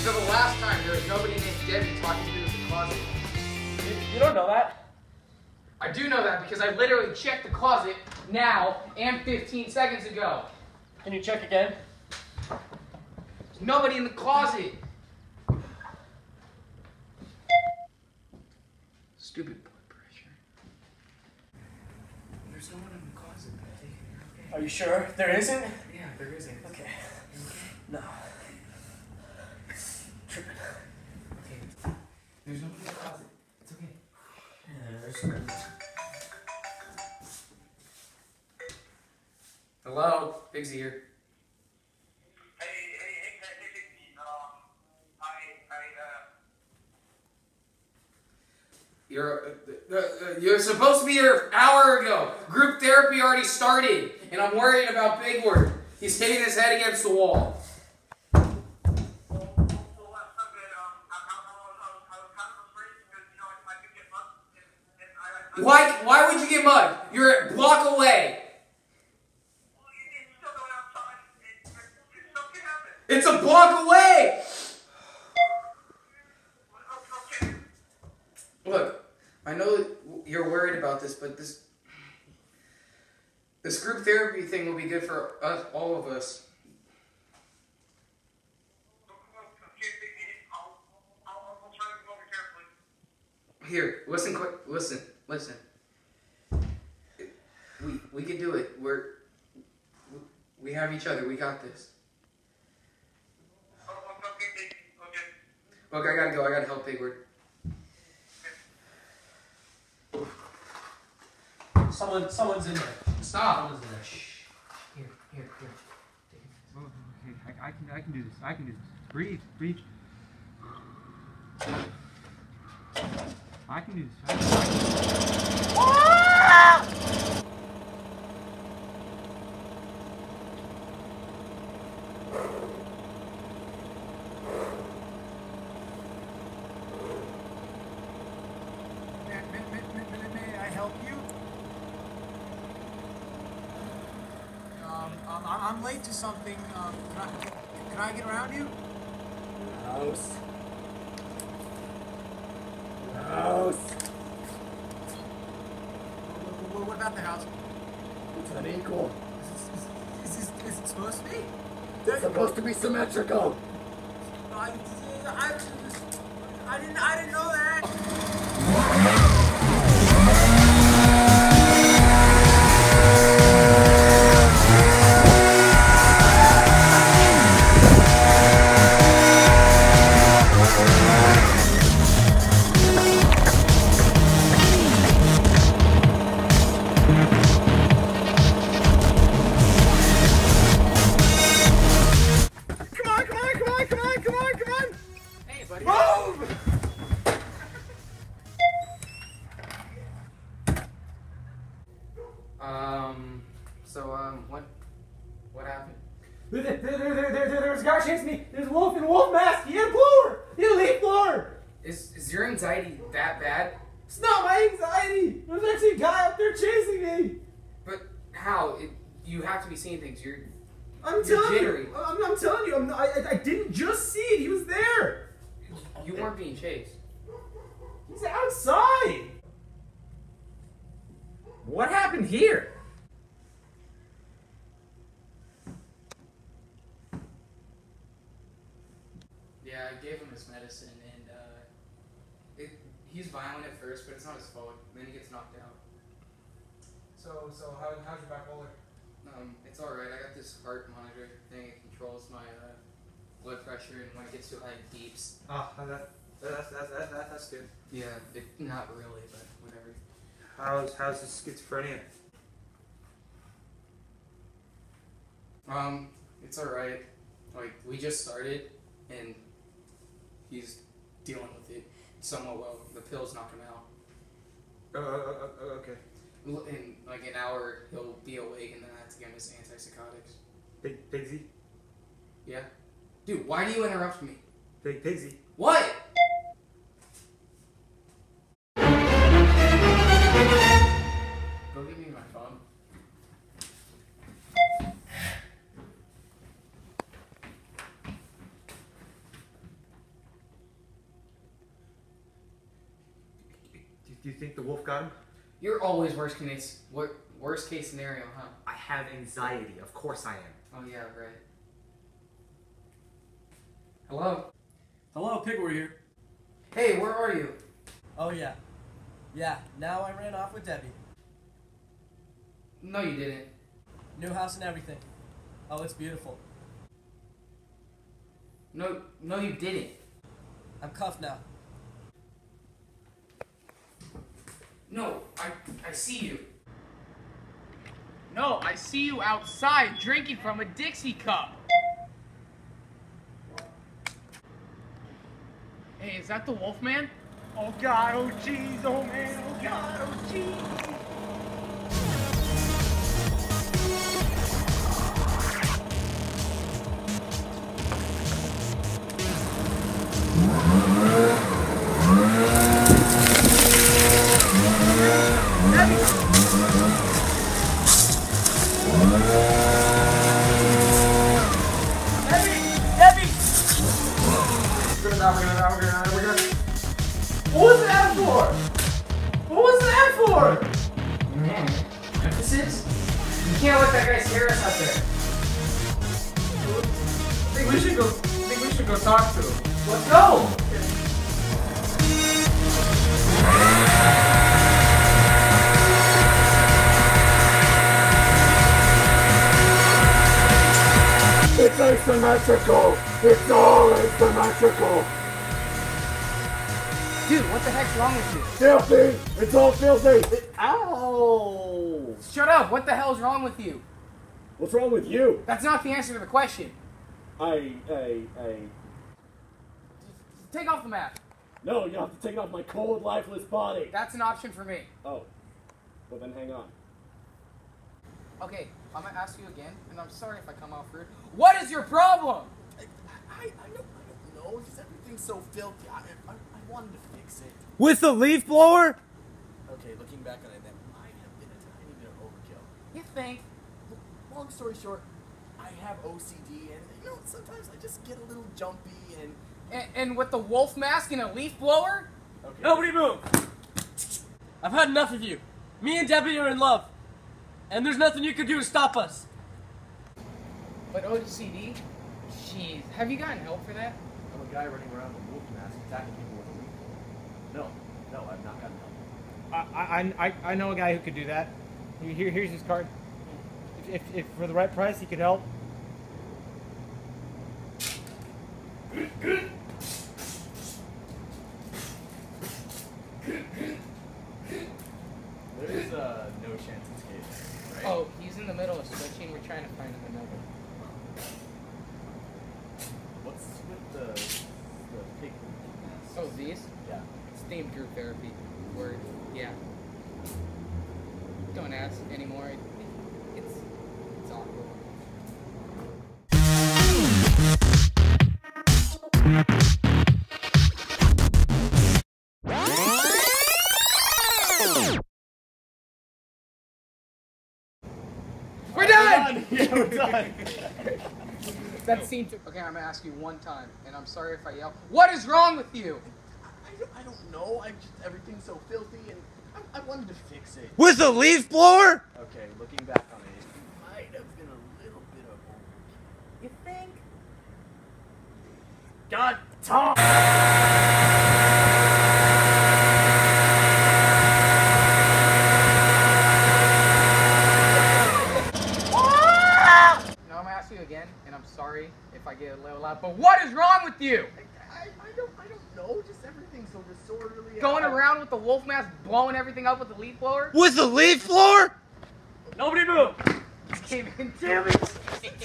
So the last time there was nobody named Debbie talking to you in the closet. You, you don't know that. I do know that because I literally checked the closet now and 15 seconds ago. Can you check again? There's nobody in the closet. Stupid blood pressure. There's no one in the closet. Betty. Okay. Are you sure there isn't? Yeah, there isn't. Okay. No. Tripping. Okay. There's nobody in the closet. It's okay. Hello, Bigsy here. Hey, hey, hey, can I take it? Um, I, I, uh, You're uh, uh, you're supposed to be here an hour ago. Group therapy already started, and I'm worried about Pigward. He's hitting his head against the wall. well, well, last Sunday, um, I, I, I, was, I, was, I was kind of afraid because, you know, I, I could get mugged, and, and I, I, Why why would you get mugged? You're a block away. It's a block away. Look, I know you're worried about this, but this this group therapy thing will be good for us, all of us. Here, listen quick. Listen, listen. We we can do it. We're we have each other. We got this. Okay, okay, okay. Look, I gotta go. I gotta help Pigward. Someone, someone's in there. Stop. Someone's in there. Shh. Here, here, here. Oh, okay, I, I can, I can do this. I can do this. Breathe, breathe. I can do this. I can, you? Um, I'm, I'm late to something. Um, can I, can I get around you? House. House. What, about the house? It's unequal. Is, is, is, is it supposed to be? It's supposed to be symmetrical. I, I, I didn't, I didn't know that. Is is your anxiety that bad? It's not my anxiety. There's actually a guy up there chasing me. But how? It, you have to be seeing things. You're I'm You're telling jittery. you. I'm, I'm telling you. I'm not, I, I- I didn't just see it. He was there. you weren't being chased. He's outside. What happened here? Yeah, I gave him his medicine, and uh, it, he's but it's not his fault. Then he gets knocked out. So, so how, how's your bipolar? Um, it's all right. I got this heart monitor thing. It controls my uh, blood pressure, and when it gets too high, it beeps. Oh, that, that's, that's, that's, that's, that's good. Yeah, it, not really, but whatever. How's, how's his schizophrenia? Um, it's all right. Like we just started, and he's dealing with it somewhat well. The pills knock him out. Uh, uh, uh, okay. In like an hour, he'll be awake, and then I have to give him his antipsychotics. Big Pigsy? Yeah, dude, why do you interrupt me? Big Pigsy? What? Do you think the wolf got him? You're always worst case. Worst case scenario, huh? I have anxiety. Of course I am. Oh yeah, right. Hello. Hello, Pigward here. Hey, where are you? Oh yeah. Yeah, now I ran off with Debbie. No, you didn't. New house and everything. Oh, it's beautiful. No, no, you didn't. I'm cuffed now. No, I, I see you. No, I see you outside drinking from a Dixie cup. Hey, is that the Wolfman? Oh God, oh jeez, oh man, oh God, oh jeez. Go talk to him. Let's go. It's asymmetrical. It's all asymmetrical. Dude, what the heck's wrong with you? Filthy. It's all filthy. Ow! Shut up! What the hell's wrong with you? What's wrong with you? That's not the answer to the question. I, I, I. Take off the mask. No, you have to take off my cold, lifeless body. That's an option for me. Oh. Well, then hang on. Okay, I'm gonna ask you again, and I'm sorry if I come off rude. What is your problem? I, I, don't, I don't know. Just everything's so filthy. I, I, I wanted to fix it. With the leaf blower? Okay, looking back on it, that might have been a tiny bit of overkill. You think? Long story short, I have OCD, and you know sometimes I just get a little jumpy, and And, and with the wolf mask and a leaf blower? okay. Nobody move! I've had enough of you. Me and Debbie are in love. And there's nothing you can do to stop us. But OCD? Jeez, have you gotten help for that? I'm a guy running around with a wolf mask attacking people with a leaf. Blower. No, no, I've not gotten help. I, I, I, I know a guy who could do that. Here, here's his card. If, if, if for the right price he could help. There's uh, no chance it's escaping, right? Oh, he's in the middle of switching. We're trying to find him another. What's with the the pig mask? Oh, these? Yeah. Group therapy. Word. Yeah. Don't ask anymore. It's it's awkward. We're done. yeah, we're done. That scene took. Okay, I'm gonna ask you one time, and I'm sorry if I yell. What is wrong with you? I don't, know. I just everything's so filthy, and I, I wanted to fix it. With a leaf blower? Okay, looking back on it, it might have been a little bit of overkill. You think? God, Tom! No, I'm gonna you again, and I'm sorry if I get a little loud. But what is wrong with you? I, I don't I don't know. Just everything's so disorderly. Going I- around with the wolf mask, blowing everything up with the leaf blower? With the leaf blower? Nobody move! Came in. Damn it!